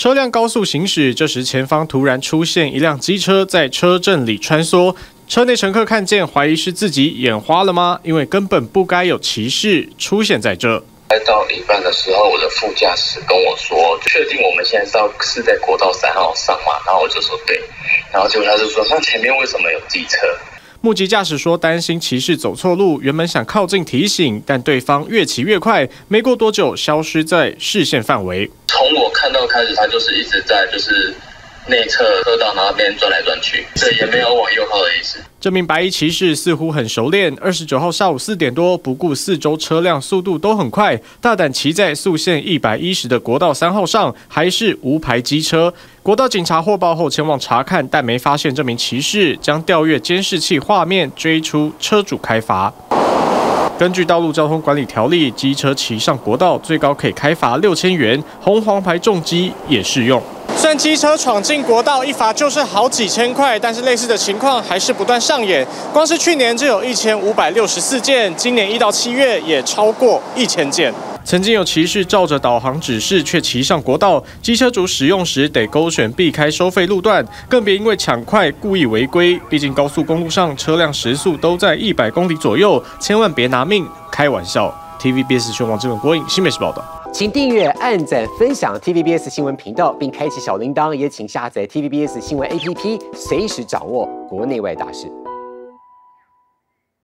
车辆高速行驶，这时前方突然出现一辆机车在车阵里穿梭，车内乘客看见，怀疑是自己眼花了吗？因为根本不该有骑士出现在这。开到一半的时候，我的副驾驶跟我说：“确定我们现在是要是在国道三号上吗？”然后我就说：“对。”然后结果他就说：“那前面为什么有机车？”目击驾驶说担心骑士走错路，原本想靠近提醒，但对方越骑越快，没过多久消失在视线范围。从我看到开始，他就是一直在就是。内侧车道那边转来转去，这也没有往右靠的意思。这名白衣骑士似乎很熟练。二十九号下午四点多，不顾四周车辆速度都很快，大胆骑在速限一百一十的国道三号上，还是无牌机车。国道警察获报后前往查看，但没发现这名骑士，将调阅监视器画面追出车主开罚。根据道路交通管理条例，机车骑上国道最高可以开罚六千元，红黄牌重机也适用。虽然机车闯进国道一罚就是好几千块，但是类似的情况还是不断上演。光是去年就有一千五百六十四件，今年一到七月也超过一千件。曾经有骑士照着导航指示却骑上国道，机车主使用时得勾选避开收费路段，更别因为抢快故意违规。毕竟高速公路上车辆时速都在一百公里左右，千万别拿命开玩笑。TVBS 全网新闻播音新美视报道。请订阅、按赞、分享 TVBS 新闻频道，并开启小铃铛。也请下载 TVBS 新闻 APP，随时掌握国内外大事。